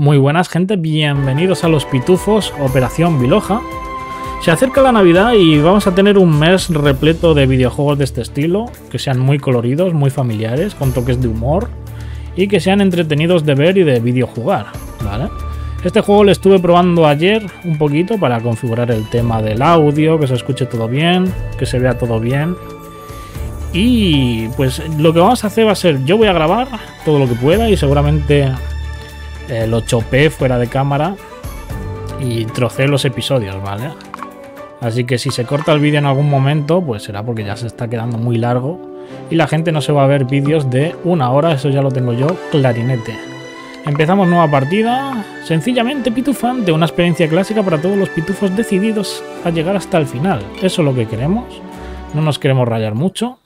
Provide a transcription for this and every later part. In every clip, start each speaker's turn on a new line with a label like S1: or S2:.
S1: Muy buenas gente, bienvenidos a los pitufos Operación Biloja. Se acerca la Navidad y vamos a tener un mes repleto de videojuegos de este estilo, que sean muy coloridos, muy familiares, con toques de humor y que sean entretenidos de ver y de videojugar, ¿vale? Este juego lo estuve probando ayer un poquito para configurar el tema del audio, que se escuche todo bien, que se vea todo bien. Y pues lo que vamos a hacer va a ser, yo voy a grabar todo lo que pueda y seguramente eh, lo chopé fuera de cámara y trocé los episodios, ¿vale? Así que si se corta el vídeo en algún momento, pues será porque ya se está quedando muy largo y la gente no se va a ver vídeos de una hora, eso ya lo tengo yo clarinete. Empezamos nueva partida, sencillamente pitufan de una experiencia clásica para todos los pitufos decididos a llegar hasta el final. Eso es lo que queremos, no nos queremos rayar mucho.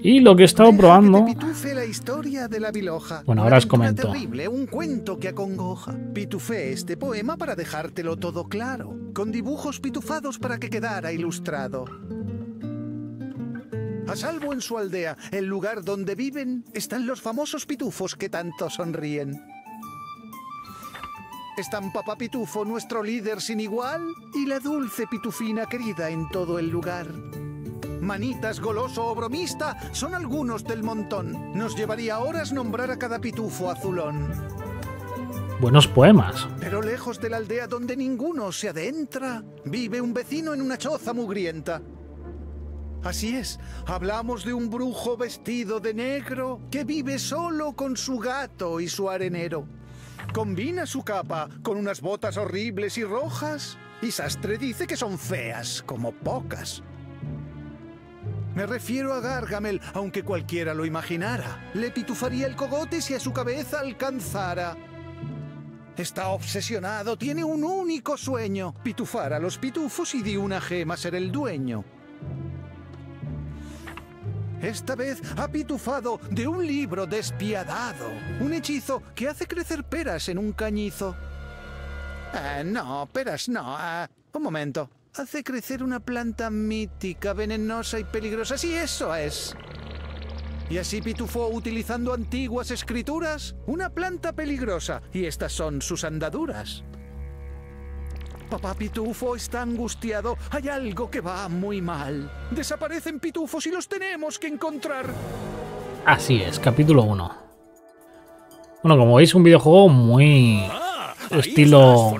S1: Y lo que he estado probando. Bueno, ahora os comento.
S2: Un cuento que acongoja. Pitufé este poema para dejártelo todo claro, con dibujos pitufados para que quedara ilustrado. A salvo en su aldea, el lugar donde viven, están los famosos pitufos que tanto sonríen. Están Papá Pitufo, nuestro líder sin igual, y la dulce pitufina querida en todo el lugar. Manitas, goloso o bromista son algunos del montón. Nos llevaría horas nombrar a cada pitufo azulón.
S1: Buenos poemas.
S2: Pero lejos de la aldea donde ninguno se adentra, vive un vecino en una choza mugrienta. Así es, hablamos de un brujo vestido de negro que vive solo con su gato y su arenero. Combina su capa con unas botas horribles y rojas y Sastre dice que son feas como pocas. Me refiero a Gargamel, aunque cualquiera lo imaginara. Le pitufaría el cogote si a su cabeza alcanzara. Está obsesionado, tiene un único sueño. Pitufar a los pitufos y de una gema ser el dueño. Esta vez ha pitufado de un libro despiadado. Un hechizo que hace crecer peras en un cañizo. Eh, no, peras no. Ah, un momento hace crecer una planta mítica, venenosa y peligrosa. Sí, eso es. Y así pitufó utilizando antiguas escrituras. Una planta peligrosa. Y estas son sus andaduras. Papá Pitufo está angustiado. Hay algo que va muy mal. Desaparecen pitufos y los tenemos que encontrar.
S1: Así es, capítulo 1. Bueno, como veis, un videojuego muy estilo.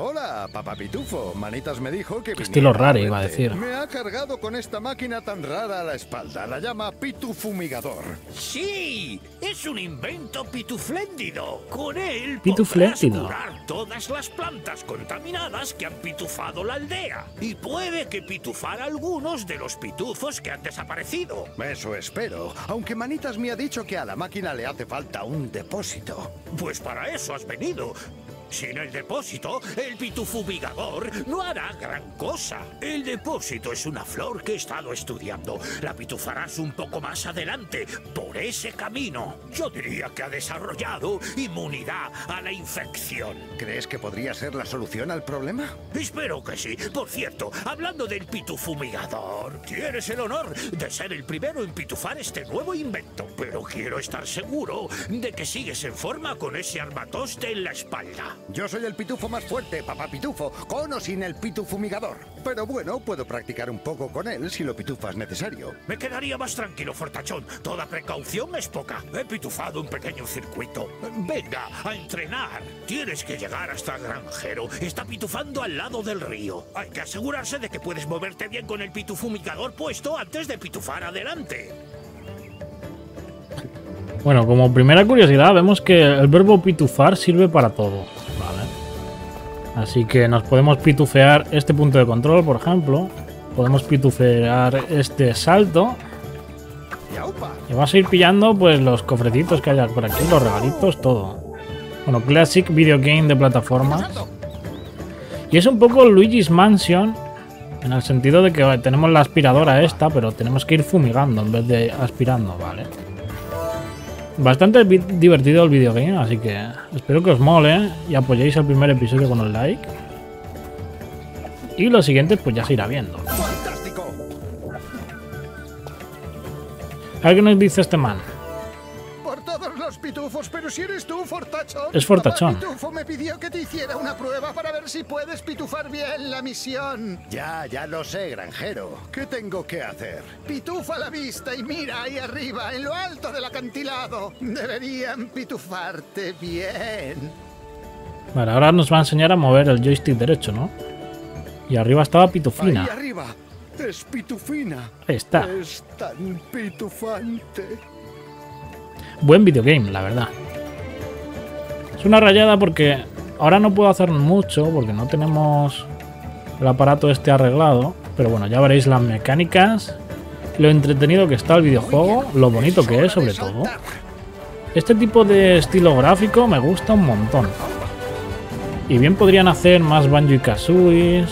S3: Hola, papá Pitufo. Manitas me dijo que.
S1: Estilo raro, iba a decir.
S3: Me ha cargado con esta máquina tan rara a la espalda. La llama Pitufumigador.
S4: ¡Sí! Es un invento pitufléndido. Con él
S1: pitufléndido.
S4: curar todas las plantas contaminadas que han pitufado la aldea. Y puede que pitufar algunos de los pitufos que han desaparecido.
S3: Eso espero. Aunque Manitas me ha dicho que a la máquina le hace falta un depósito.
S4: Pues para eso has venido. Sin el depósito, el pitufumigador no hará gran cosa. El depósito es una flor que he estado estudiando. La pitufarás un poco más adelante, por ese camino. Yo diría que ha desarrollado inmunidad a la infección.
S3: ¿Crees que podría ser la solución al problema?
S4: Espero que sí. Por cierto, hablando del pitufumigador, tienes el honor de ser el primero en pitufar este nuevo invento. Pero quiero estar seguro de que sigues en forma con ese armatoste en la espalda.
S3: Yo soy el pitufo más fuerte, papá pitufo, con o sin el pitufumigador. Pero bueno, puedo practicar un poco con él si lo pitufas necesario.
S4: Me quedaría más tranquilo, Fortachón. Toda precaución es poca. He pitufado un pequeño circuito. Venga, a entrenar. Tienes que llegar hasta el granjero. Está pitufando al lado del río. Hay que asegurarse de que puedes moverte bien con el pitufumigador puesto antes de pitufar adelante.
S1: Bueno, como primera curiosidad, vemos que el verbo pitufar sirve para todo. Así que nos podemos pitufear este punto de control, por ejemplo. Podemos pitufear este salto. Y vamos a ir pillando pues los cofrecitos que haya por aquí, los regalitos, todo. Bueno, Classic Video Game de plataformas. Y es un poco Luigi's Mansion, en el sentido de que tenemos la aspiradora esta, pero tenemos que ir fumigando en vez de aspirando, ¿vale? Bastante divertido el videogame, así que espero que os mole y apoyéis el primer episodio con el like. Y los siguientes pues ya se irá viendo. A ver qué nos dice este man.
S2: Pitufos, pero si eres tú, Fortachón.
S1: Es Fortachón.
S2: Papá Pitufo me pidió que te hiciera una prueba para ver si puedes pitufar bien la misión.
S3: Ya, ya lo sé, granjero. ¿Qué tengo que hacer?
S2: Pitufa a la vista y mira ahí arriba, en lo alto del acantilado. Deberían pitufarte bien.
S1: Vale, ahora nos va a enseñar a mover el joystick derecho, ¿no? Y arriba estaba Pitufina.
S3: Ahí arriba. Es pitufina.
S1: Ahí está.
S3: Es tan pitufante.
S1: Buen videogame, la verdad. Es una rayada porque ahora no puedo hacer mucho porque no tenemos el aparato este arreglado. Pero bueno, ya veréis las mecánicas, lo entretenido que está el videojuego, lo bonito que es sobre todo. Este tipo de estilo gráfico me gusta un montón. Y bien podrían hacer más Banjo y Kazooies.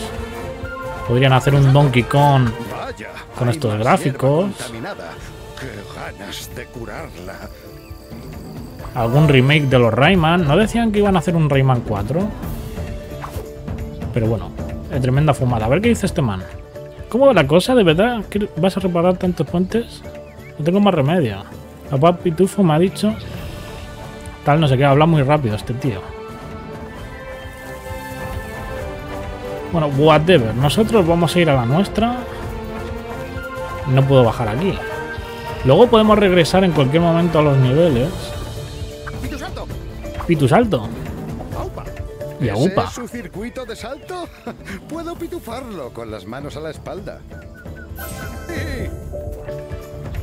S1: Podrían hacer un Donkey Kong. Con estos gráficos. Algún remake de los Rayman. ¿No decían que iban a hacer un Rayman 4? Pero bueno, es tremenda fumada. A ver qué dice este man. ¿Cómo va la cosa? ¿De verdad vas a reparar tantos puentes? No tengo más remedio. Papá Pitufo me ha dicho... Tal, no sé qué, habla muy rápido este tío. Bueno, whatever. Nosotros vamos a ir a la nuestra. No puedo bajar aquí. Luego podemos regresar en cualquier momento a los niveles.
S3: ¡Pitu salto!
S1: Pitu salto.
S3: ¡Aupa!
S1: Y
S3: ¿Ese
S1: aupa.
S3: es su circuito de salto? Puedo pitufarlo con las manos a la espalda. Sí.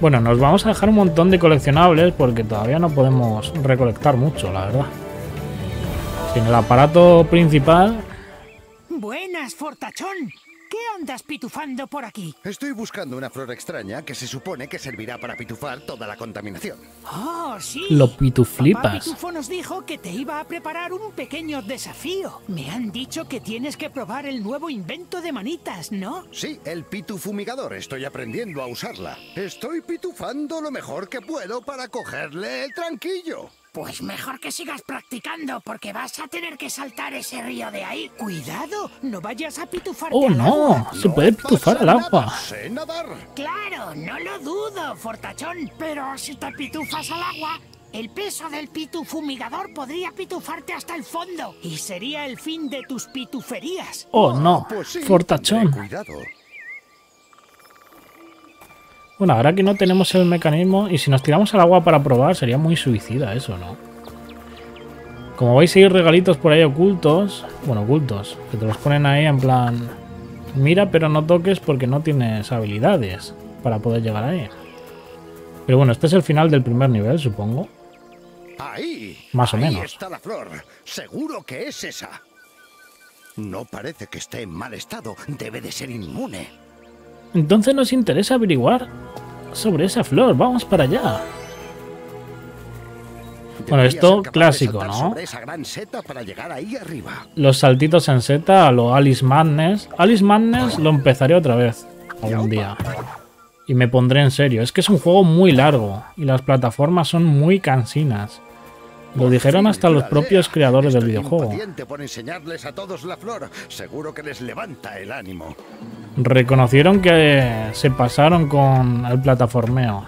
S1: Bueno, nos vamos a dejar un montón de coleccionables porque todavía no podemos recolectar mucho, la verdad. Sin el aparato principal,
S5: Buenas, Fortachón. ¿Qué andas pitufando por aquí?
S3: Estoy buscando una flor extraña que se supone que servirá para pitufar toda la contaminación.
S5: Oh, sí.
S1: lo
S5: Papá
S1: pituflipas.
S5: Pitufo nos dijo que te iba a preparar un pequeño desafío. Me han dicho que tienes que probar el nuevo invento de manitas, ¿no?
S3: Sí, el pitufumigador. Estoy aprendiendo a usarla. Estoy pitufando lo mejor que puedo para cogerle el tranquillo.
S5: Pues mejor que sigas practicando porque vas a tener que saltar ese río de ahí. Cuidado, no vayas a pitufarte
S1: ¡Oh,
S5: al
S1: no!
S5: agua.
S1: Se puede pitufar al agua.
S3: Sé nadar.
S5: Claro, no lo dudo, Fortachón. Pero si te pitufas al agua, el peso del pitufumigador podría pitufarte hasta el fondo. Y sería el fin de tus pituferías.
S1: ¡Oh, no!
S3: Pues sí,
S1: Fortachón.
S3: Cuidado.
S1: Bueno, ahora que no tenemos el mecanismo, y si nos tiramos al agua para probar, sería muy suicida eso, ¿no? Como veis, hay regalitos por ahí ocultos. Bueno, ocultos. Que te los ponen ahí en plan... Mira, pero no toques porque no tienes habilidades para poder llegar ahí. Pero bueno, este es el final del primer nivel, supongo.
S3: Ahí.
S1: Más o
S3: ahí
S1: menos.
S3: está la flor. Seguro que es esa. No parece que esté en mal estado. Debe de ser inmune.
S1: Entonces nos interesa averiguar sobre esa flor. Vamos para allá. Bueno, esto clásico, ¿no?
S3: Sobre esa gran seta para llegar ahí arriba.
S1: Los saltitos en seta a lo Alice Madness. Alice Madness lo empezaré otra vez algún día. Y me pondré en serio. Es que es un juego muy largo y las plataformas son muy cansinas. Lo dijeron hasta los propios creadores del videojuego. Reconocieron que se pasaron con el plataformeo.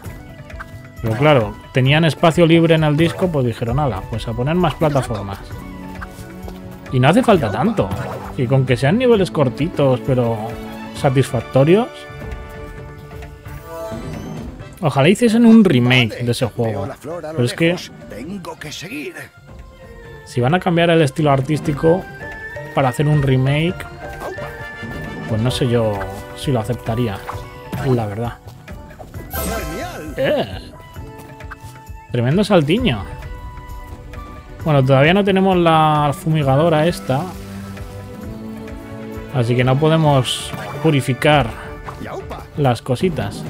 S1: Pero claro, tenían espacio libre en el disco, pues dijeron, ala, pues a poner más plataformas. Y no hace falta tanto. Y con que sean niveles cortitos, pero satisfactorios. Ojalá hiciesen un remake de ese juego. Pero es que si van a cambiar el estilo artístico para hacer un remake, pues no sé yo si lo aceptaría. La verdad. Eh. Tremendo saltiño. Bueno, todavía no tenemos la fumigadora esta. Así que no podemos purificar las cositas.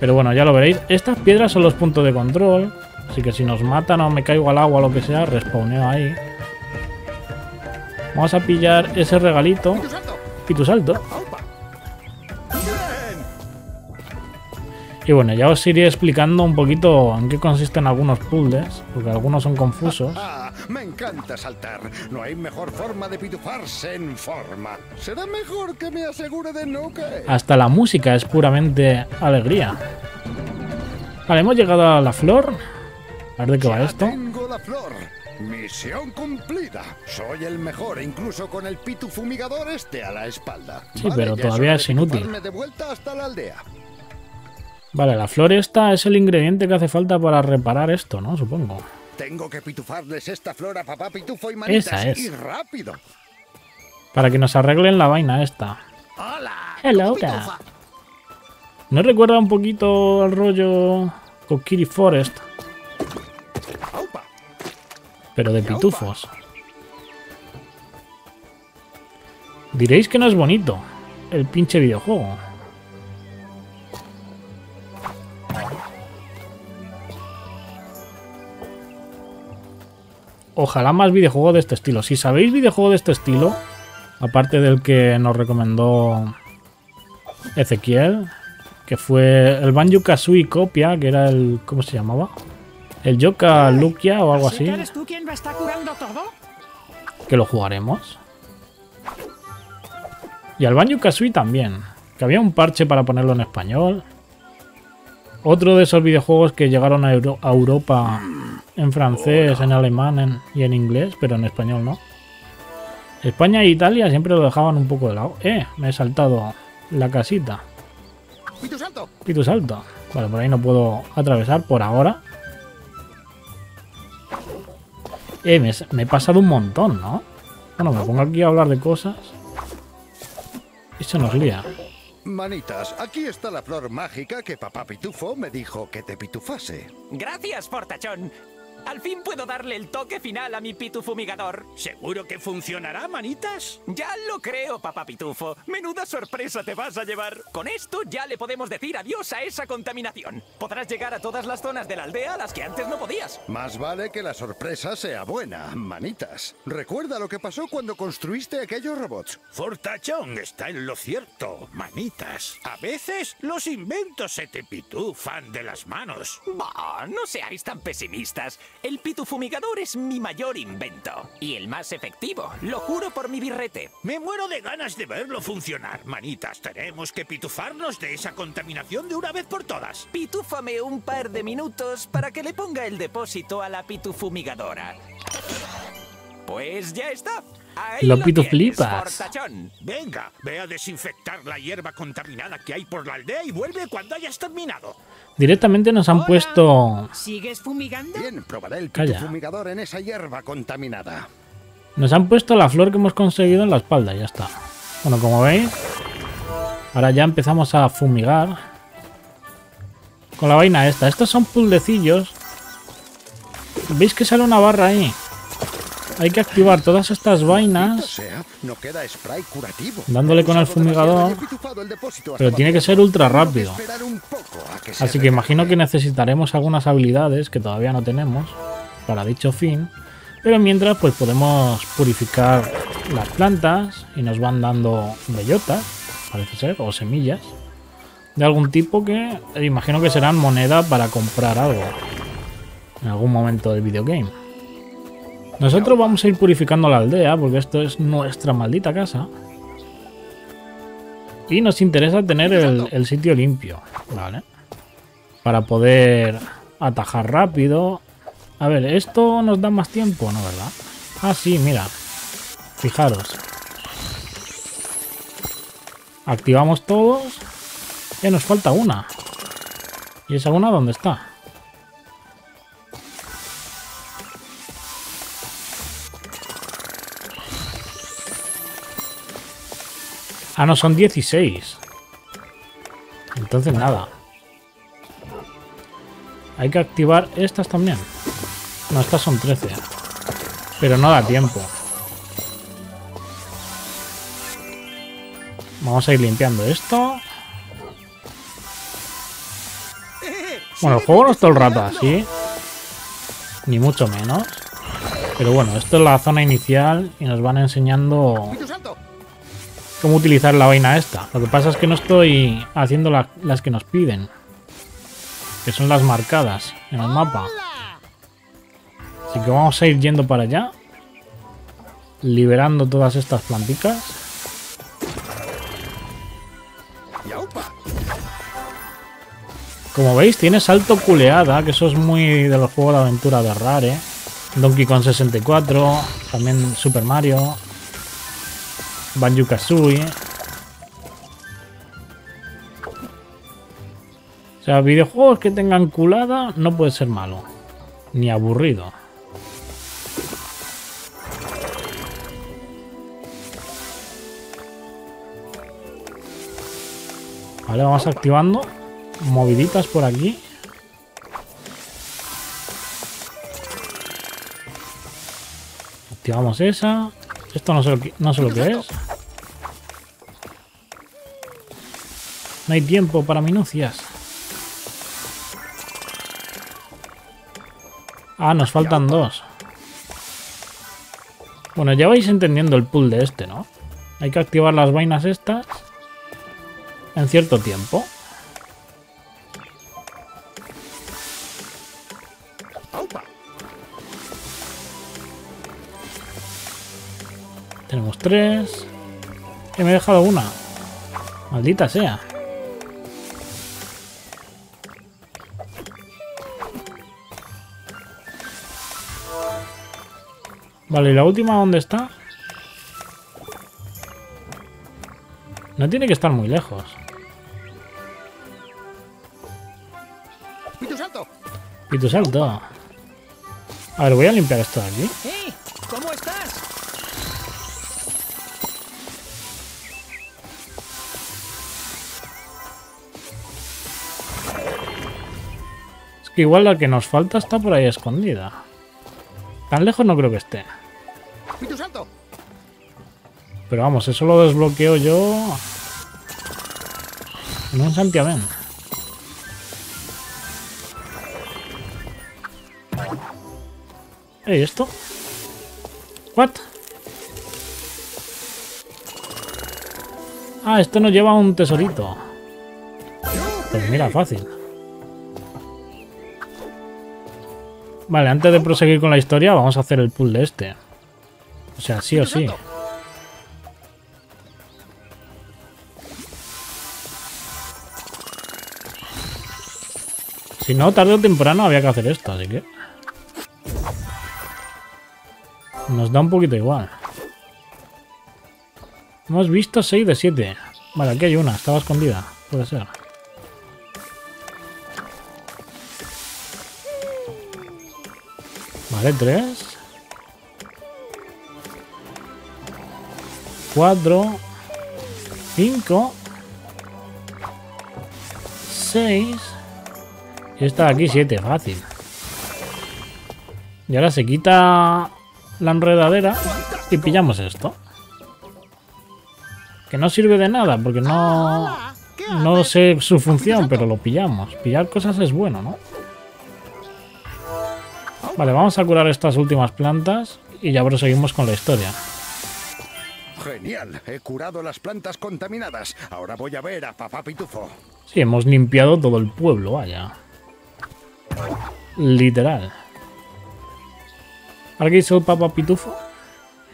S1: Pero bueno, ya lo veréis. Estas piedras son los puntos de control. Así que si nos matan o me caigo al agua o lo que sea, respawneo ahí. Vamos a pillar ese regalito. Y tu salto. Y bueno, ya os iré explicando un poquito en qué consisten algunos puzzles, porque algunos son confusos.
S3: Me encanta saltar. No hay mejor forma de pitufarse en forma. Será mejor que me asegure de no caer.
S1: Hasta la música es puramente alegría. Vale, hemos llegado a la flor. A ver de qué va esto.
S3: Tengo la flor. Misión cumplida. Soy el mejor, incluso con el pitu fumigador este a la espalda.
S1: Sí, pero todavía es inútil.
S3: de vuelta hasta la aldea.
S1: Vale, la flor esta es el ingrediente que hace falta para reparar esto, ¿no? Supongo.
S3: Tengo que pitufarles esta flor a papá pitufo y manitas.
S1: Esa es.
S3: Y rápido.
S1: Para que nos arreglen la vaina esta.
S5: Hola.
S1: Hello. ¿No recuerda un poquito el rollo Kokiri Forest? Pero de pitufos. Diréis que no es bonito el pinche videojuego. Ojalá más videojuegos de este estilo. Si sabéis videojuego de este estilo, aparte del que nos recomendó Ezequiel, que fue el Banjo Kazooie copia, que era el. ¿Cómo se llamaba? El Yoka Lukia o algo
S5: ¿Así
S1: así
S5: que eres tú quien me está curando todo?
S1: que lo jugaremos. Y al Banjo Kazooie también, que había un parche para ponerlo en español. Otro de esos videojuegos que llegaron a, Euro- a Europa en francés, en alemán en- y en inglés, pero en español no. España e Italia siempre lo dejaban un poco de lado. Eh, me he saltado la casita.
S3: ¡Pitu salto!
S1: Pitu salto. Vale, por ahí no puedo atravesar por ahora. Eh, me, me he pasado un montón, ¿no? Bueno, me pongo aquí a hablar de cosas. Y se nos lía.
S3: Manitas, aquí está la flor mágica que papá pitufo me dijo que te pitufase.
S6: Gracias, Fortachón. Al fin puedo darle el toque final a mi pitu fumigador.
S4: ¿Seguro que funcionará, manitas?
S6: Ya lo creo, papá pitufo. Menuda sorpresa te vas a llevar. Con esto ya le podemos decir adiós a esa contaminación. Podrás llegar a todas las zonas de la aldea a las que antes no podías.
S3: Más vale que la sorpresa sea buena, manitas. Recuerda lo que pasó cuando construiste aquellos robots.
S4: Fortachón está en lo cierto, manitas. A veces los inventos se te pitufan de las manos.
S6: Bah, no seáis tan pesimistas. El pitu fumigador es mi mayor invento. Y el más efectivo. Lo juro por mi birrete.
S4: Me muero de ganas de verlo funcionar, manitas. Tenemos que pitufarnos de esa contaminación de una vez por todas.
S6: Pitúfame un par de minutos para que le ponga el depósito a la pitufumigadora. Pues ya está. Ahí
S1: Lo
S6: lo
S1: pituflipas.
S4: Venga, ve a desinfectar la hierba contaminada que hay por la aldea y vuelve cuando hayas terminado.
S1: Directamente nos han
S5: Hola.
S1: puesto.
S5: ¿Sigues fumigando?
S3: Bien, probaré el
S1: Calla.
S3: pitufumigador en esa hierba contaminada.
S1: Nos han puesto la flor que hemos conseguido en la espalda, ya está. Bueno, como veis, ahora ya empezamos a fumigar. Con la vaina esta. Estos son puzzlecillos. ¿Veis que sale una barra ahí? Hay que activar todas estas vainas. Dándole con el fumigador, Pero tiene que ser ultra rápido. Así que imagino que necesitaremos algunas habilidades que todavía no tenemos para dicho fin. Pero mientras, pues podemos purificar las plantas y nos van dando bellotas, parece ser, o semillas de algún tipo que imagino que serán moneda para comprar algo en algún momento del videogame. Nosotros vamos a ir purificando la aldea porque esto es nuestra maldita casa. Y nos interesa tener el, el sitio limpio, ¿vale? Para poder atajar rápido. A ver, ¿esto nos da más tiempo? No, ¿verdad? Ah, sí, mira. Fijaros. Activamos todos. Ya nos falta una. ¿Y esa una dónde está? Ah, no, son 16. Entonces nada. Hay que activar estas también. No, estas son 13. Pero no da tiempo. Vamos a ir limpiando esto. Bueno, el juego no es todo el rato así. Ni mucho menos. Pero bueno, esto es la zona inicial y nos van enseñando. Cómo utilizar la vaina esta. Lo que pasa es que no estoy haciendo la- las que nos piden. Que son las marcadas en el mapa. Así que vamos a ir yendo para allá. Liberando todas estas planticas. Como veis, tiene salto culeada, que eso es muy de los juegos de aventura de Rare. Donkey Kong 64, también Super Mario, Banjo Kazooie. O sea, videojuegos que tengan culada no puede ser malo, ni aburrido. Vale, vamos activando moviditas por aquí. Activamos esa. Esto no sé lo que, no sé lo que es. No hay tiempo para minucias. Ah, nos faltan dos. Bueno, ya vais entendiendo el pool de este, ¿no? Hay que activar las vainas estas en cierto tiempo. Tenemos tres. Que me he dejado una. Maldita sea. Vale, ¿y la última dónde está? No tiene que estar muy lejos.
S3: ¡Pitu salto!
S1: Pitu salto. A ver, voy a limpiar esto de aquí.
S6: ¡Hey! ¿Cómo estás?
S1: Es que igual la que nos falta está por ahí escondida. Tan lejos no creo que esté.
S3: ¡Pitu salto!
S1: Pero vamos, eso lo desbloqueo yo... En un santiamén. ¿Y esto? ¿What? Ah, esto nos lleva a un tesorito. Pues mira, fácil. Vale, antes de proseguir con la historia, vamos a hacer el de este. O sea, sí o sí. Si no, tarde o temprano había que hacer esto, así que... Nos da un poquito igual. Hemos visto 6 de 7. Vale, aquí hay una, estaba escondida. Puede ser. Vale, 3. 4. 5. 6. Y esta de aquí 7, fácil. Y ahora se quita la enredadera y pillamos esto. Que no sirve de nada porque no, no sé su función, pero lo pillamos. Pillar cosas es bueno, ¿no? Vale, vamos a curar estas últimas plantas y ya proseguimos con la historia.
S3: Genial, he curado las plantas contaminadas. Ahora voy a ver a Papá Pitufo.
S1: Sí, hemos limpiado todo el pueblo, vaya. Literal. ¿Alguien hizo el Papa Pitufo?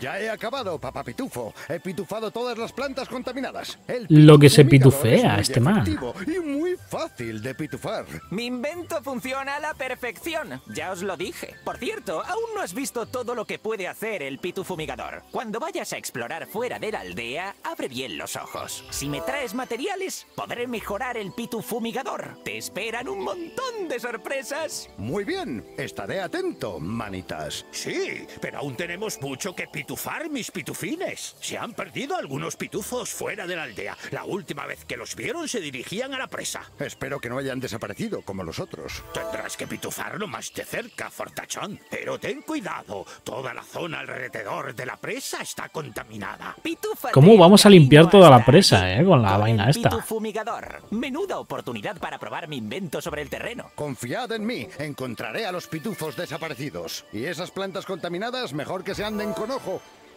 S3: Ya he acabado, Papá Pitufo. He pitufado todas las plantas contaminadas. El
S1: Lo que se pitufea,
S3: es
S1: este man.
S3: Y muy fácil de pitufar.
S6: Mi invento funciona a la perfección. Ya os lo dije. Por cierto, aún no has visto todo lo que puede hacer el pitufumigador. Cuando vayas a explorar fuera de la aldea, abre bien los ojos. Si me traes materiales, podré mejorar el pitufumigador. Te esperan un montón de sorpresas.
S3: Muy bien, estaré atento, manitas.
S4: Sí, pero aún tenemos mucho que pitufar, mis pitufines. Se han perdido algunos pitufos fuera de la aldea. La última vez que los vieron se dirigían a la presa.
S3: Espero que no hayan desaparecido como los otros.
S4: Tendrás que pitufarlo más de cerca, Fortachón. Pero ten cuidado, toda la zona alrededor de la presa está contaminada.
S6: Pitúfate
S1: ¿Cómo vamos a limpiar toda la presa, eh, con la
S6: Con
S1: vaina esta?
S6: Pitufumigador. Menuda oportunidad para probar mi invento sobre el terreno.
S3: Confiad en mí, encontraré a los pitufos desaparecidos. Y esas plantas contaminadas, mejor que se anden con ojo.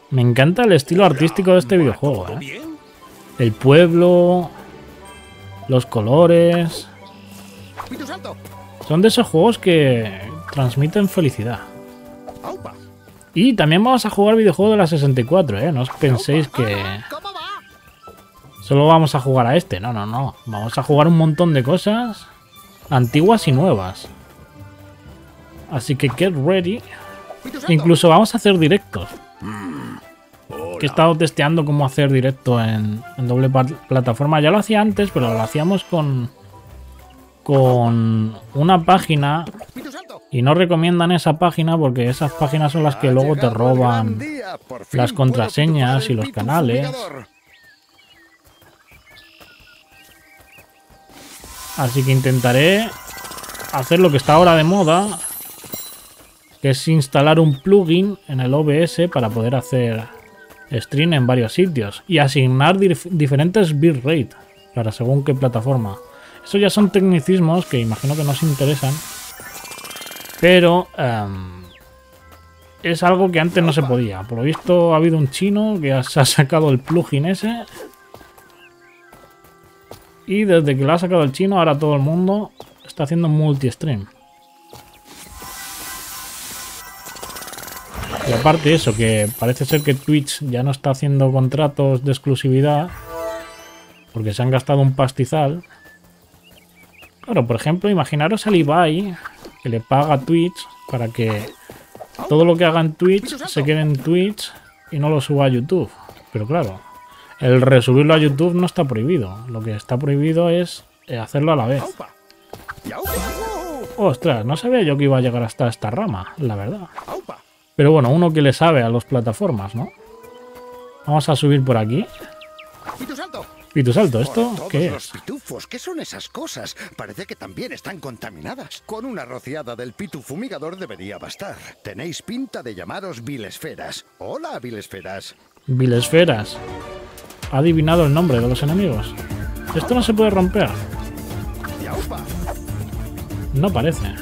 S1: Me encanta el estilo artístico de este
S4: ¿Va
S1: videojuego, ¿eh? El pueblo, los colores... Son de esos juegos que transmiten felicidad. Y también vamos a jugar videojuego de la 64, ¿eh? No os penséis que
S5: ¿Cómo va?
S1: solo vamos a jugar a este. No, no, no. Vamos a jugar un montón de cosas. antiguas y nuevas. Así que get ready. Incluso vamos a hacer directos. Que he estado testeando cómo hacer directo en, en doble plataforma. Ya lo hacía antes, pero lo hacíamos con con una página y no recomiendan esa página porque esas páginas son las que luego te roban las contraseñas y los canales. Así que intentaré hacer lo que está ahora de moda, que es instalar un plugin en el OBS para poder hacer stream en varios sitios y asignar dif- diferentes bitrate para según qué plataforma. Eso ya son tecnicismos que imagino que nos interesan, pero em, es algo que antes no se podía. Por lo visto ha habido un chino que se ha sacado el plugin ese y desde que lo ha sacado el chino, ahora todo el mundo está haciendo multi-stream. Y aparte eso, que parece ser que Twitch ya no está haciendo contratos de exclusividad porque se han gastado un pastizal. Claro, por ejemplo, imaginaros al Ibai que le paga a Twitch para que todo lo que haga en Twitch se quede en Twitch y no lo suba a YouTube. Pero claro, el resubirlo a YouTube no está prohibido. Lo que está prohibido es eh, hacerlo a la vez. Ostras, no sabía yo que iba a llegar hasta esta rama, la verdad. Pero bueno, uno que le sabe a las plataformas, ¿no? Vamos a subir por aquí. Pitu salto,
S3: Por
S1: ¿esto
S3: todos
S1: qué
S3: los
S1: es?
S3: pitufos, ¿qué son esas cosas? Parece que también están contaminadas. Con una rociada del pitu fumigador debería bastar. Tenéis pinta de llamaros vilesferas. Hola, vilesferas.
S1: Vilesferas. Ha adivinado el nombre de los enemigos. Esto no se puede romper. No parece.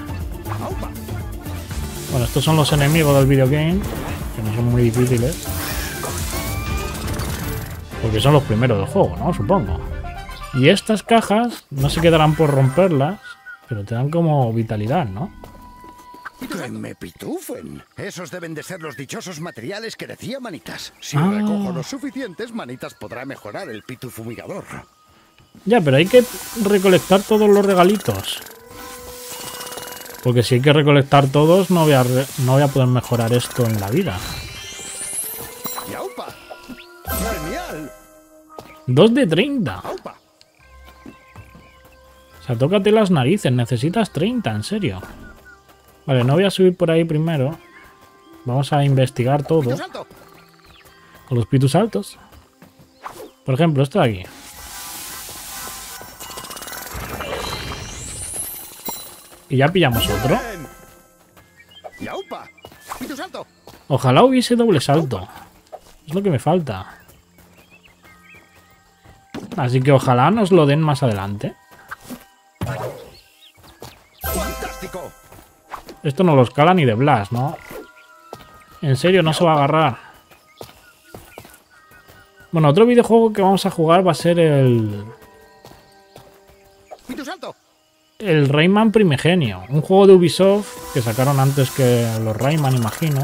S1: Bueno, estos son los enemigos del videogame, que no son muy difíciles. Porque son los primeros del juego, ¿no? Supongo. Y estas cajas no se quedarán por romperlas, pero te dan como vitalidad, ¿no?
S3: Que me pitufen. Esos deben de ser los dichosos materiales que decía Manitas. Si
S1: Ah.
S3: recojo los suficientes, Manitas podrá mejorar el pitu fumigador.
S1: Ya, pero hay que recolectar todos los regalitos. Porque si hay que recolectar todos, no voy a, no voy a poder mejorar esto en la vida. 2 de 30.
S3: Aupa.
S1: O sea, tócate las narices, necesitas 30, en serio. Vale, no voy a subir por ahí primero. Vamos a investigar todo con los pitus altos. Por ejemplo, esto de aquí. Y ya pillamos otro. Ojalá hubiese doble salto. Es lo que me falta. Así que ojalá nos lo den más adelante.
S3: Fantástico.
S1: Esto no lo escala ni de Blast, ¿no? En serio, no se va a agarrar. Bueno, otro videojuego que vamos a jugar va a ser el. El Rayman Primigenio. Un juego de Ubisoft que sacaron antes que los Rayman, imagino.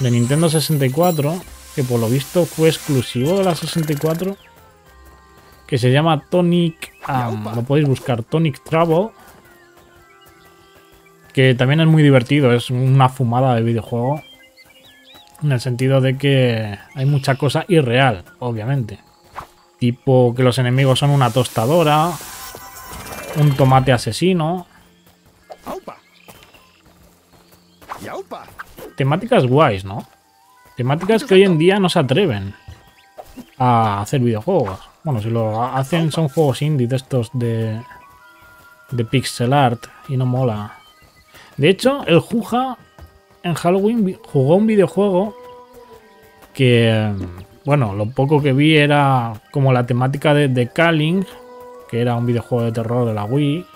S1: De Nintendo 64. Que por lo visto fue exclusivo de la 64. Que se llama Tonic. um, lo podéis buscar, Tonic Trouble. Que también es muy divertido. Es una fumada de videojuego. En el sentido de que hay mucha cosa irreal, obviamente. Tipo que los enemigos son una tostadora, un tomate asesino. Temáticas guays, ¿no? Temáticas que hoy en día no se atreven a hacer videojuegos. Bueno, si lo hacen son juegos indie de estos de, de pixel art y no mola. De hecho, el Juja en Halloween jugó un videojuego que, bueno, lo poco que vi era como la temática de The Calling, que era un videojuego de terror de la Wii.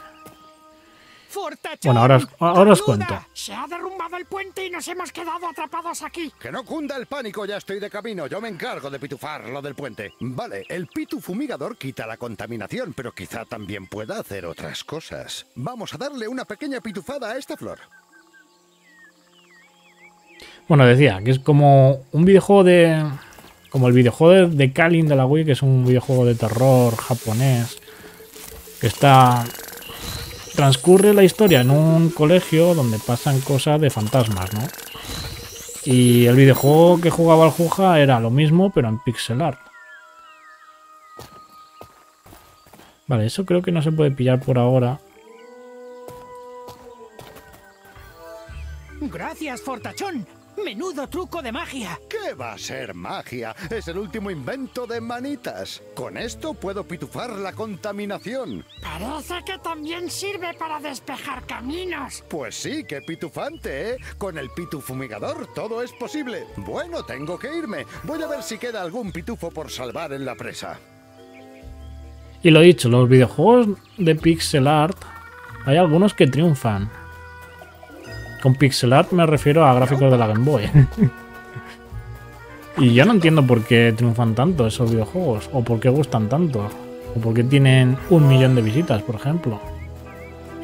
S1: Bueno, ahora os- ahora os cuento.
S5: Se ha derrumbado el puente y nos hemos quedado atrapados aquí.
S3: Que no cunda el pánico, ya estoy de camino. Yo me encargo de pitufar lo del puente. Vale, el pitu fumigador quita la contaminación, pero quizá también pueda hacer otras cosas. Vamos a darle una pequeña pitufada a esta flor.
S1: Bueno, decía que es como un videojuego de. Como el videojuego de, de Kalin de la Wii, que es un videojuego de terror japonés. Que está transcurre la historia en un colegio donde pasan cosas de fantasmas, ¿no? Y el videojuego que jugaba el Juja era lo mismo, pero en pixel art. Vale, eso creo que no se puede pillar por ahora.
S5: Gracias, Fortachón. Menudo truco de magia.
S3: ¿Qué va a ser magia? Es el último invento de manitas. Con esto puedo pitufar la contaminación.
S5: Parece que también sirve para despejar caminos.
S3: Pues sí, qué pitufante, ¿eh? Con el pitufumigador todo es posible. Bueno, tengo que irme. Voy a ver si queda algún pitufo por salvar en la presa.
S1: Y lo dicho, los videojuegos de pixel art hay algunos que triunfan. Con pixel art me refiero a gráficos de la Game Boy. y yo no entiendo por qué triunfan tanto esos videojuegos, o por qué gustan tanto, o por qué tienen un millón de visitas, por ejemplo.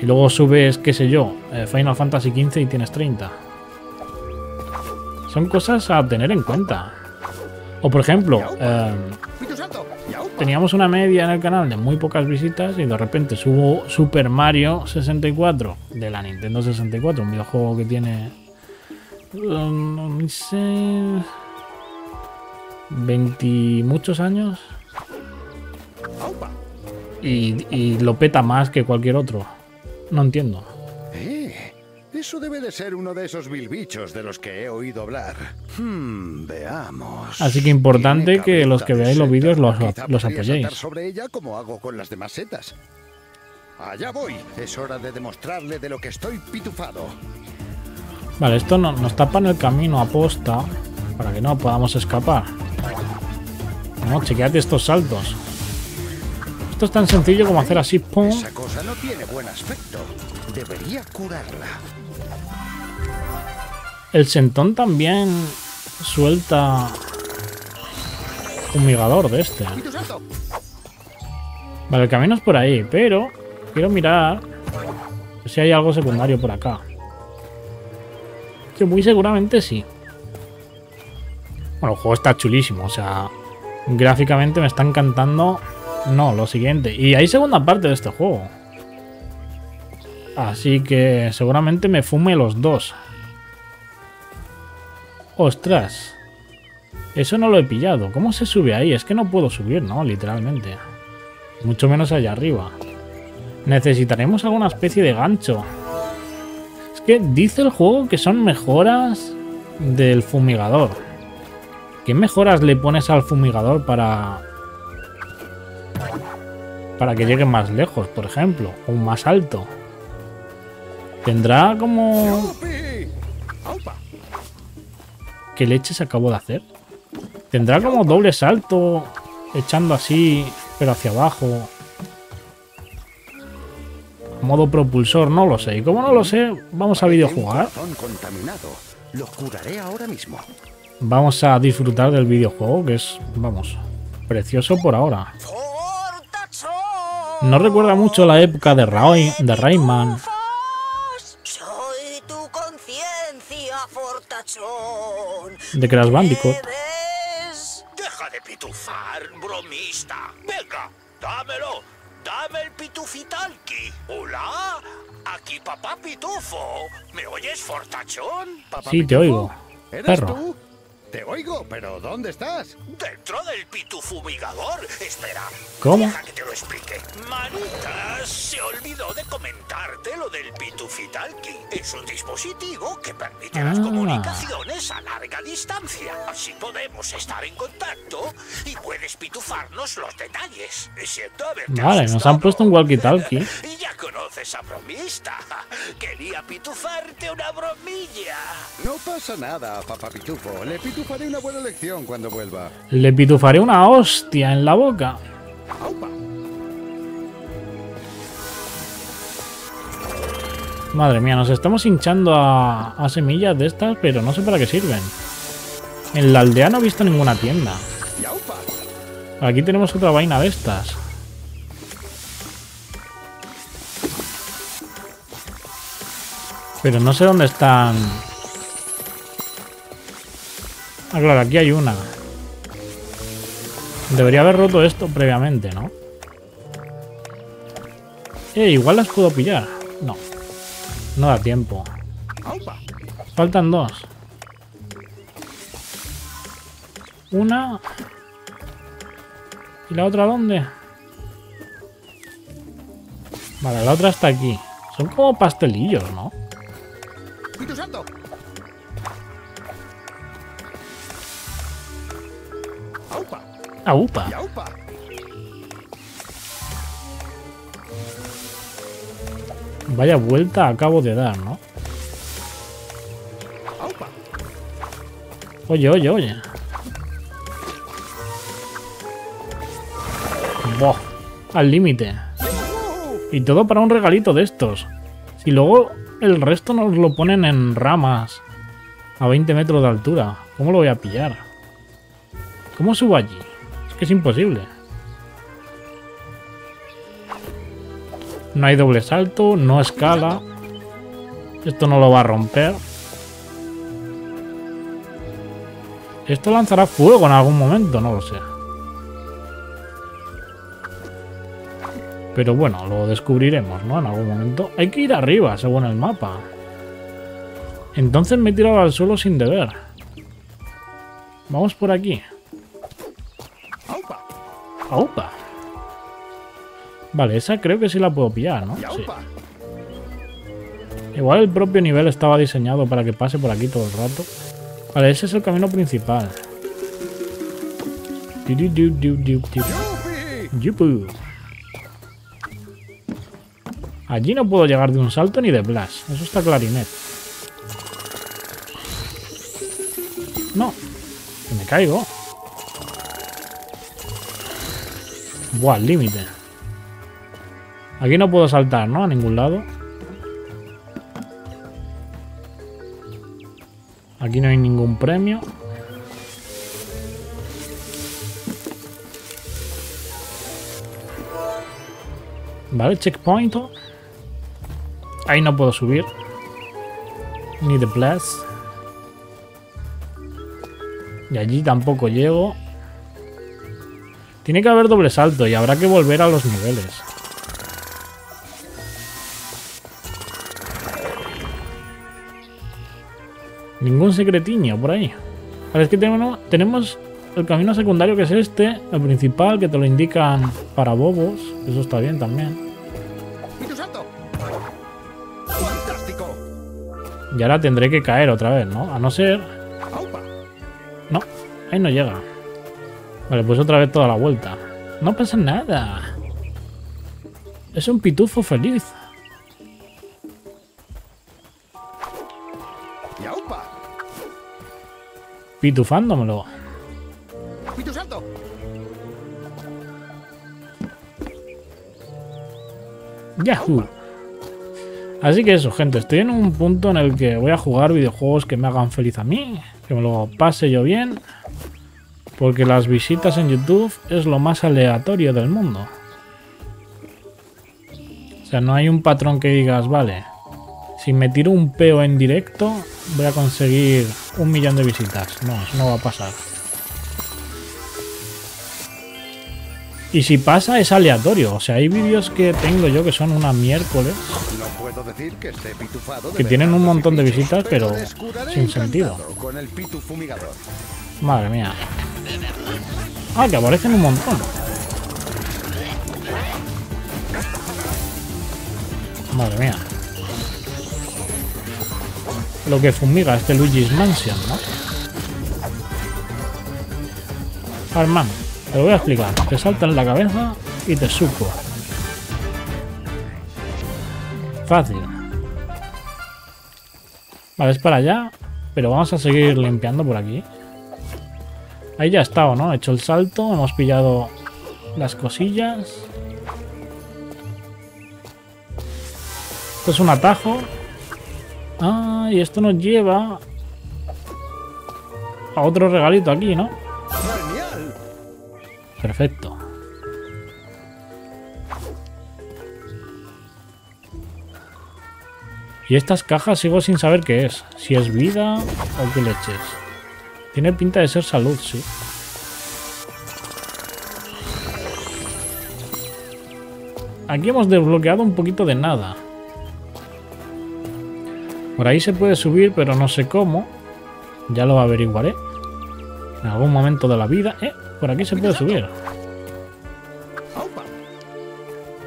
S1: Y luego subes, qué sé yo, eh, Final Fantasy XV y tienes 30. Son cosas a tener en cuenta. O por ejemplo, eh, teníamos una media en el canal de muy pocas visitas y de repente subo Super Mario 64 de la Nintendo 64, un videojuego que tiene um, no sé 20 muchos años y, y lo peta más que cualquier otro. No entiendo.
S3: Eso debe de ser uno de esos bilbichos de los que he oído hablar. Hmm, veamos.
S1: Así que importante que los que veáis los vídeos los, apoyéis.
S3: sobre ella como hago con las demás setas. Allá voy. Es hora de demostrarle de lo que estoy pitufado.
S1: Vale, esto no- nos tapan el camino a posta para que no podamos escapar. No, chequeate estos saltos. Esto es tan sencillo como hacer así, pum.
S3: No tiene buen aspecto. Debería curarla.
S1: El sentón también suelta fumigador de este. Vale, el camino es por ahí, pero quiero mirar si hay algo secundario por acá. Que muy seguramente sí. Bueno, el juego está chulísimo, o sea, gráficamente me está encantando. No, lo siguiente. Y hay segunda parte de este juego. Así que seguramente me fume los dos. Ostras. Eso no lo he pillado. ¿Cómo se sube ahí? Es que no puedo subir, ¿no? Literalmente. Mucho menos allá arriba. Necesitaremos alguna especie de gancho. Es que dice el juego que son mejoras del fumigador. ¿Qué mejoras le pones al fumigador para... Para que llegue más lejos, por ejemplo? O más alto. Tendrá como... ¿Qué leches acabo de hacer? Tendrá como doble salto, echando así, pero hacia abajo. Modo propulsor, no lo sé. Y como no lo sé, vamos a videojugar.
S3: corazón contaminado. Lo curaré ahora mismo.
S1: Vamos a disfrutar del videojuego, que es, vamos, precioso por ahora. No recuerda mucho la época de Rayman. De Crash Bandicoot.
S4: Deja de pitufar, bromista. Venga, dámelo. Dame el pitufitalki. Hola, aquí papá pitufo. ¿Me oyes, fortachón?
S3: Papá
S1: Sí, te oigo.
S3: ¿Eres
S1: Perro.
S3: tú? Te oigo, pero ¿dónde estás?
S4: Dentro del pitufumigador. Espera.
S1: ¿Cómo?
S4: Deja que te lo explique. Manitas se olvidó de comentarte lo del pitufitalki. Es un dispositivo que permite las
S1: Ah.
S4: comunicaciones a larga distancia. Así podemos estar en contacto y puedes pitufarnos los detalles. Siento haberte
S1: Vale, nos han puesto un walkie-talkie.
S4: Y ya conoces a Bromista. Quería pitufarte una bromilla.
S3: No pasa nada, papá Pitufo. Le pitufaré una buena lección cuando vuelva.
S1: Le pitufaré una hostia en la boca. Madre mía, nos estamos hinchando a, a semillas de estas, pero no sé para qué sirven. En la aldea no he visto ninguna tienda. Aquí tenemos otra vaina de estas. Pero no sé dónde están. Ah, claro, aquí hay una. Debería haber roto esto previamente, ¿no? Eh, igual las puedo pillar. No da tiempo. Faltan dos. Una. ¿Y la otra dónde? Vale, la otra está aquí. Son como pastelillos, ¿no?
S3: ¡Pitu Santo! ¡Aupa!
S1: Vaya vuelta acabo de dar, ¿no? Oye, oye, oye. Buah, al límite. Y todo para un regalito de estos. Si luego el resto nos lo ponen en ramas a 20 metros de altura, ¿cómo lo voy a pillar? ¿Cómo subo allí? Es imposible. No hay doble salto, no escala. Esto no lo va a romper. Esto lanzará fuego en algún momento, no lo sé. Pero bueno, lo descubriremos, ¿no? En algún momento. Hay que ir arriba, según el mapa. Entonces me he tirado al suelo sin deber. Vamos por aquí.
S3: ¡Aupa!
S1: Vale, esa creo que sí la puedo pillar, ¿no?
S3: ¡Y
S1: Sí. Igual el propio nivel estaba diseñado para que pase por aquí todo el rato. Vale, ese es el camino principal. Allí no puedo llegar de un salto ni de blast. Eso está clarinet. No. Que me caigo. Buah, límite. Aquí no puedo saltar, ¿no? A ningún lado. Aquí no hay ningún premio. Vale, checkpoint. Ahí no puedo subir. Ni de plus. Y allí tampoco llego. Tiene que haber doble salto y habrá que volver a los niveles. Ningún secretiño por ahí. Vale, es que tenemos, tenemos el camino secundario que es este, el principal, que te lo indican para bobos. Eso está bien también. Y ahora tendré que caer otra vez, ¿no? A no ser... No, ahí no llega. Vale, pues otra vez toda la vuelta. No pasa nada. Es un pitufo feliz. Pitufándomelo.
S3: ¡Pitu Santo!
S1: Yahoo. Así que eso, gente, estoy en un punto en el que voy a jugar videojuegos que me hagan feliz a mí, que me lo pase yo bien, porque las visitas en YouTube es lo más aleatorio del mundo. O sea, no hay un patrón que digas, vale, si me tiro un peo en directo, voy a conseguir un millón de visitas. No, eso no va a pasar. Y si pasa, es aleatorio. O sea, hay vídeos que tengo yo que son una miércoles
S3: No puedo decir que esté pitufado de
S1: Que tienen un montón de visitas, pero sin sentido.
S3: Con el.
S1: Madre mía. Ah, que aparecen un montón. Madre mía. Lo que fumiga este Luigi's Mansion, ¿no? Arman, te lo voy a explicar. Te salta en la cabeza y te suco. Fácil. Vale, es para allá, pero vamos a seguir limpiando por aquí. Ahí ya ha estado, ¿no? He hecho el salto, hemos pillado las cosillas. Esto es un atajo. Ah, y esto nos lleva a otro regalito aquí, ¿no? Perfecto. Y estas cajas sigo sin saber qué es. Si es vida o qué leches. Tiene pinta de ser salud, sí. Aquí hemos desbloqueado un poquito de nada. Por ahí se puede subir, pero no sé cómo. Ya lo averiguaré. En algún momento de la vida. Eh, por aquí se puede subir.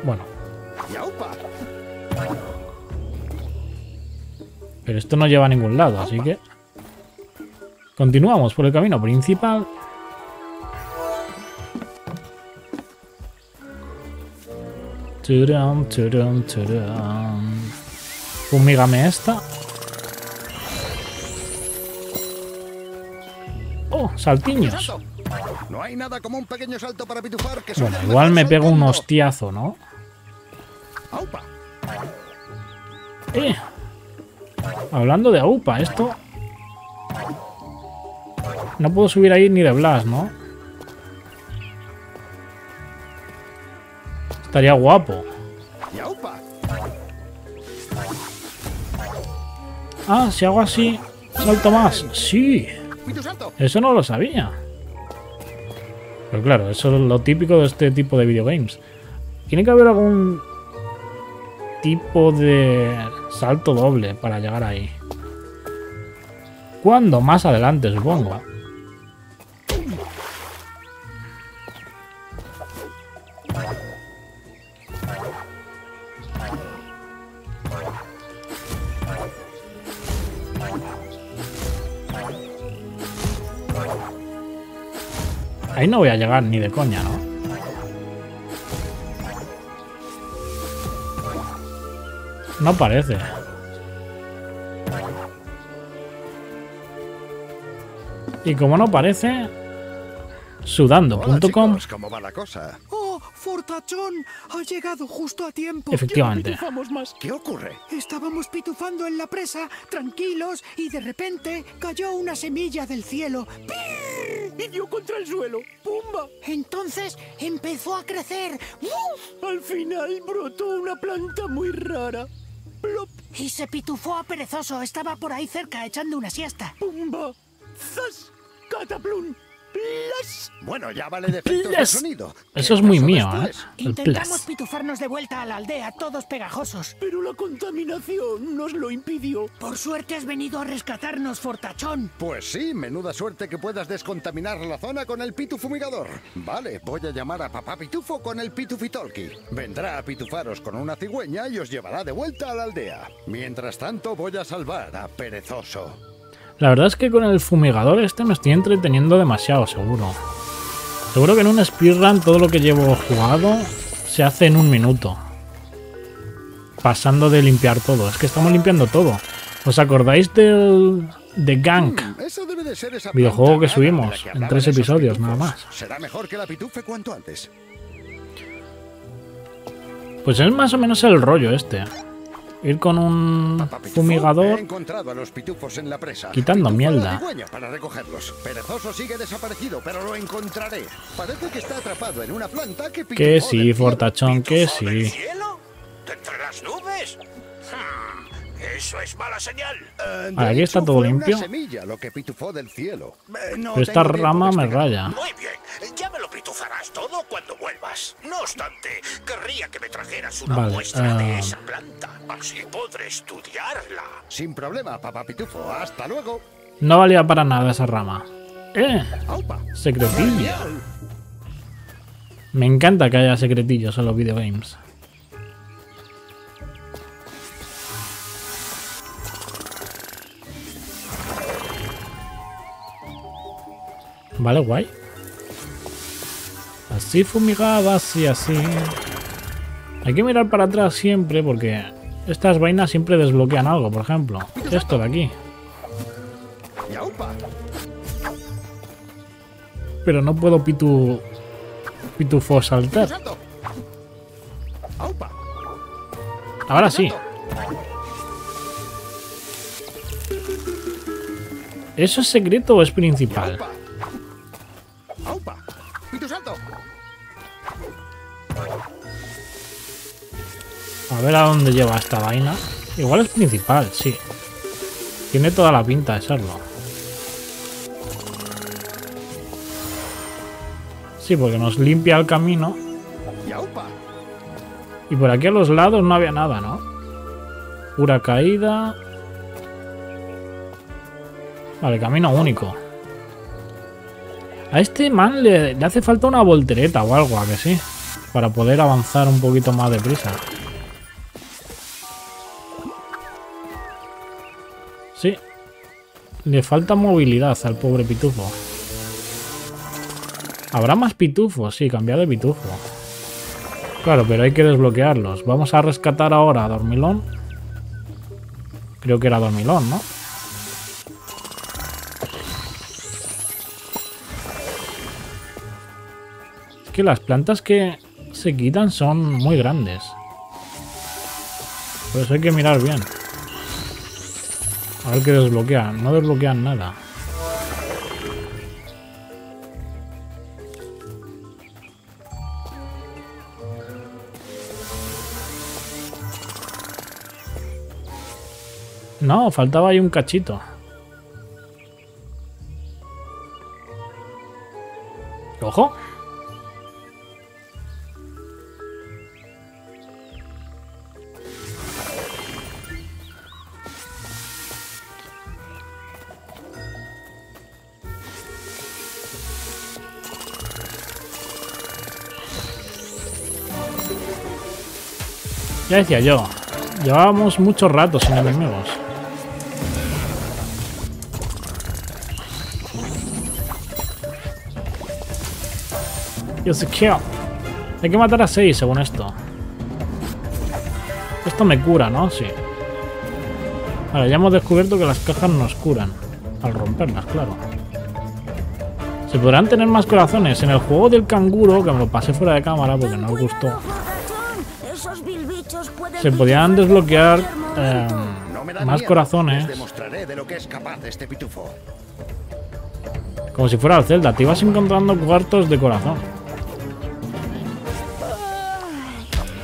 S1: Bueno, pero esto no lleva a ningún lado, así que... Continuamos por el camino principal. Fumígame esta. Oh, saltiños.
S3: No hay nada como un pequeño salto para pitufar que
S1: Bueno, igual me pego un hostiazo, ¿no?
S3: ¡Aupa!
S1: Eh. Hablando de AUPA, esto... No puedo subir ahí ni de Blas, ¿no? Estaría guapo. Ah, si hago así, salto más. Sí, eso no lo sabía. Pero claro, eso es lo típico de este tipo de videogames. Tiene que haber algún tipo de salto doble para llegar ahí. ¿Cuándo? Más adelante, supongo. No voy a llegar ni de coña, ¿no? No parece. Y como no parece, sudando.com
S3: ¿cómo va la cosa?
S7: ¡Oh, Fortachón! Ha llegado justo a tiempo.
S1: Efectivamente.
S7: Ya no pitufamos más.
S3: ¿Qué ocurre?
S7: Estábamos pitufando en la presa, tranquilos, y de repente cayó una semilla del cielo. Y dio contra el suelo. ¡Pumba!
S5: Entonces empezó a crecer. ¡Uf!
S7: Al final brotó una planta muy rara. ¡Plop!
S5: Y se pitufó a perezoso. Estaba por ahí cerca echando una siesta.
S7: ¡Pumba! ¡Zas! ¡Cataplum! ¡Plas!
S3: Bueno, ya vale de sonido.
S1: Eso
S3: ¿Qué
S1: es muy mío, ¿eh? El
S5: Intentamos
S1: plus.
S5: pitufarnos de vuelta a la aldea, todos pegajosos.
S7: Pero la contaminación nos lo impidió.
S5: Por suerte has venido a rescatarnos, Fortachón.
S3: Pues sí, menuda suerte que puedas descontaminar la zona con el pitu fumigador. Vale, voy a llamar a papá pitufo con el pitufitolki. Vendrá a pitufaros con una cigüeña y os llevará de vuelta a la aldea. Mientras tanto, voy a salvar a Perezoso.
S1: La verdad es que con el fumigador este me estoy entreteniendo demasiado, seguro. Seguro que en un speedrun todo lo que llevo jugado se hace en un minuto. Pasando de limpiar todo. Es que estamos limpiando todo. ¿Os acordáis del... de Gank?
S3: Mm,
S1: Videojuego que subimos en tres episodios, nada más.
S3: Será mejor que la pitufe cuanto antes.
S1: Pues es más o menos el rollo este. Ir con un
S3: Papá Pitufo, He
S1: fumigador
S3: encontrado a los pitufos en la presa.
S1: Quitando
S3: Pitufo a la
S1: mierda.
S3: cigüeña para recogerlos. Perezoso sigue desaparecido, pero lo encontraré. Parece que está atrapado en una planta que pitufó
S1: Que
S3: del
S1: sí. Fortachón, que
S4: ¿Pitufo del
S1: sí.
S4: cielo? ¿De entre las nubes? Hmm, eso es mala señal.
S3: Eh,
S1: aquí está todo limpio.
S3: Una semilla lo que pitufó del cielo. Eh, no
S1: Pero esta rama me raya.
S4: Muy bien, ya todo cuando vuelvas. No obstante, querría que me trajeras una
S1: Vale,
S4: muestra de
S1: ah.
S4: esa planta. Así podré estudiarla.
S3: Sin problema, papá pitufo. Hasta luego.
S1: No valía para nada esa rama. ¡Eh! Secretillo. Me encanta que haya secretillos en los videogames. Vale, guay. Así fumigaba, así, así. Hay que mirar para atrás siempre porque estas vainas siempre desbloquean algo, por ejemplo. Esto de aquí.
S3: Y aupa.
S1: Pero no puedo pitu... Pitufo saltar.
S3: Salto. Aupa.
S1: Ahora sí. ¿Eso es secreto o es principal? A ver a dónde lleva esta vaina. Igual es principal, sí. Tiene toda la pinta de serlo. Sí, porque nos limpia el camino.
S3: Y
S1: por aquí a los lados no había nada, ¿no? Pura caída. Vale, camino único. A este man le, hace falta una voltereta o algo, ¿a que sí? Para poder avanzar un poquito más deprisa. Sí. Le falta movilidad al pobre pitufo. ¿Habrá más pitufos? Sí, cambiar de pitufo. Claro, pero hay que desbloquearlos. Vamos a rescatar ahora a Dormilón. Creo que era Dormilón, ¿no? Es que las plantas que se quitan son muy grandes. Por eso hay que mirar bien. A ver qué desbloquean. No desbloquean nada. No, faltaba ahí un cachito. ¡Ojo! Ya decía yo, llevábamos mucho rato sin enemigos. Hay que matar a 6 según esto. Esto me cura, ¿no? Sí. Vale, ya hemos descubierto que las cajas nos curan. Al romperlas, claro. Se podrán tener más corazones. En el juego del canguro, que me lo pasé fuera de cámara porque no me gustó. Se podían desbloquear eh, más corazones.
S3: Este.
S1: Como si fuera el Zelda. Te ibas encontrando cuartos de corazón.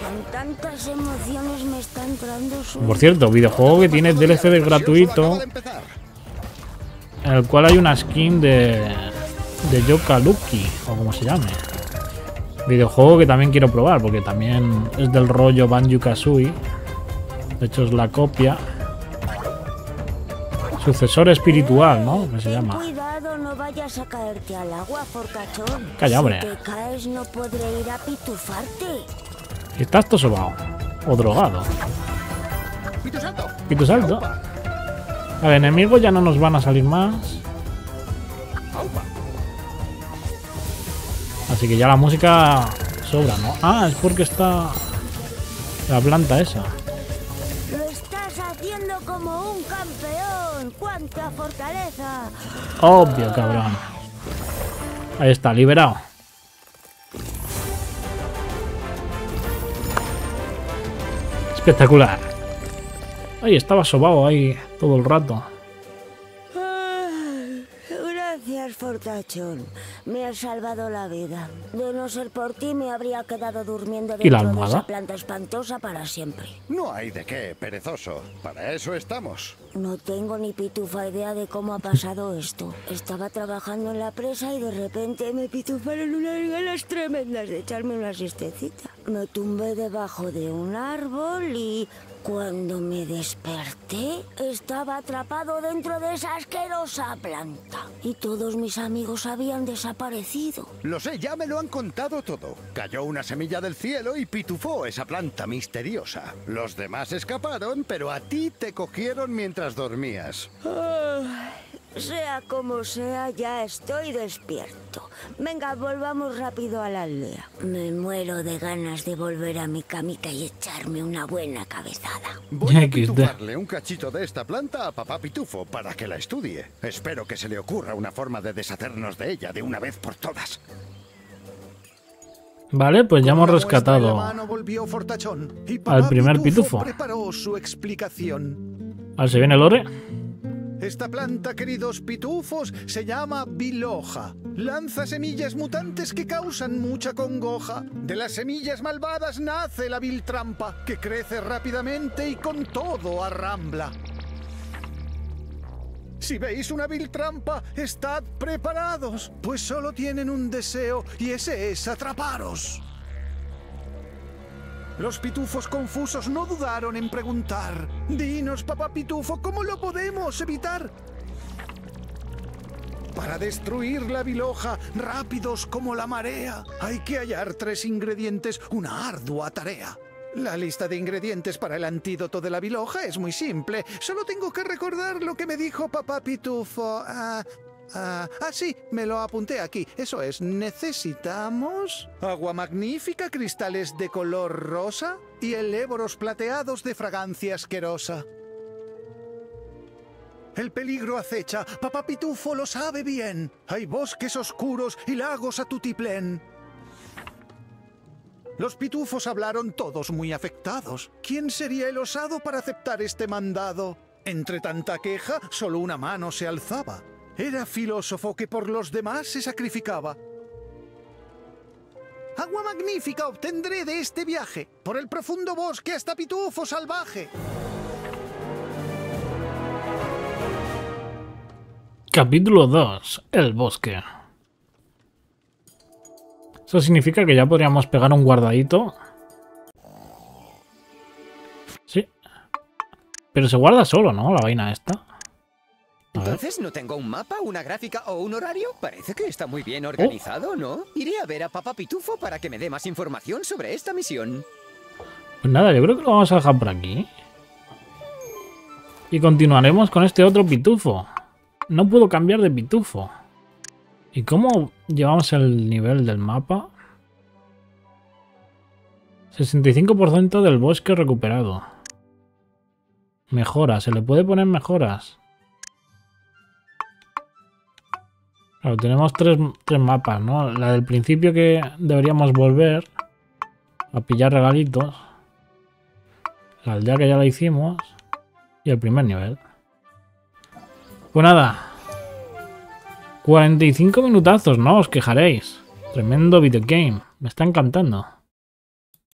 S8: Con tantas emociones me está entrando su...
S1: Por cierto, videojuego que tiene DLC de gratuito. En el cual hay una skin de. de Yoka Lucky, o como se llame. Videojuego que también quiero probar, porque también es del rollo Banjo Kazooie. De hecho, es la copia. Sucesor espiritual, ¿no? Que se llama.
S8: Cuidado, no vayas a caerte al agua, fortachón.
S1: Calla, hombre.
S8: Si te caes no podré ir a pitufarte.
S1: ¿Estás tosobado? O drogado.
S3: ¡Pitu salto!
S1: Pitu salto. A ver, enemigos ya no nos van a salir más. Así que ya la música sobra, ¿no? Ah, es porque está la planta esa.
S8: Lo estás haciendo como un campeón. ¡Cuánta fortaleza!
S1: Obvio, cabrón. Ahí está, liberado. Espectacular. Ahí estaba sobado ahí todo el rato.
S8: Fortachón. Me has salvado la vida. De no ser por ti, me habría quedado durmiendo
S1: ¿Y la
S8: dentro de esa planta espantosa para siempre.
S3: No hay de qué, perezoso. Para eso estamos.
S8: No tengo ni pitufa idea de cómo ha pasado esto. Estaba trabajando en la presa y de repente me pitufaron unas ganas tremendas de echarme una siestecita. Me tumbé debajo de un árbol y cuando me desperté estaba atrapado dentro de esa asquerosa planta. Y todos mis amigos habían desaparecido.
S3: Lo sé, ya me lo han contado todo. Cayó una semilla del cielo y pitufó esa planta misteriosa. Los demás escaparon, pero a ti te cogieron mientras dormías.
S8: Sea como sea, ya estoy despierto. Venga, volvamos rápido a la aldea. Me muero de ganas de volver a mi camita y echarme una buena cabezada.
S3: Voy a pitufarle un cachito de esta planta a papá Pitufo para que la estudie. Espero que se le ocurra una forma de deshacernos de ella de una vez por todas.
S1: Vale, pues ya hemos rescatado.
S2: mano volvió Fortachón y
S1: al primer pitufo.
S2: preparó su explicación.
S1: A ver, ¿se viene Lore?
S2: Esta planta, queridos pitufos, se llama biloja. Lanza semillas mutantes que causan mucha congoja. De las semillas malvadas nace la vil trampa, que crece rápidamente y con todo arrambla. Si veis una vil trampa, estad preparados, pues solo tienen un deseo y ese es atraparos. Los pitufos confusos no dudaron en preguntar. Dinos, papá pitufo, ¿cómo lo podemos evitar? Para destruir la biloja, rápidos como la marea, hay que hallar tres ingredientes, una ardua tarea. La lista de ingredientes para el antídoto de la biloja es muy simple. Solo tengo que recordar lo que me dijo papá Pitufo. Ah, ah, ah, sí, me lo apunté aquí. Eso es, necesitamos agua magnífica, cristales de color rosa y elévoros plateados de fragancia asquerosa. El peligro acecha, papá Pitufo lo sabe bien. Hay bosques oscuros y lagos a tutiplén. Los pitufos hablaron todos muy afectados. ¿Quién sería el osado para aceptar este mandado? Entre tanta queja, solo una mano se alzaba. Era filósofo que por los demás se sacrificaba. Agua magnífica obtendré de este viaje, por el profundo bosque hasta pitufo salvaje.
S1: Capítulo 2. El bosque. Eso significa que ya podríamos pegar un guardadito. Sí. Pero se guarda solo, ¿no? La vaina esta.
S9: Entonces, ¿no tengo un mapa, una gráfica o un horario? Parece que está muy bien organizado, ¿no? Iré a ver a Papá Pitufo para que me dé más información sobre esta misión.
S1: Pues nada, yo creo que lo vamos a dejar por aquí. Y continuaremos con este otro pitufo. No puedo cambiar de pitufo. ¿Y cómo llevamos el nivel del mapa? 65% del bosque recuperado. Mejoras, ¿se le puede poner mejoras? Claro, tenemos tres, tres mapas, ¿no? La del principio que deberíamos volver a pillar regalitos. La aldea que ya la hicimos. Y el primer nivel. Pues nada. 45 minutazos, no os quejaréis. Tremendo videogame. Me está encantando.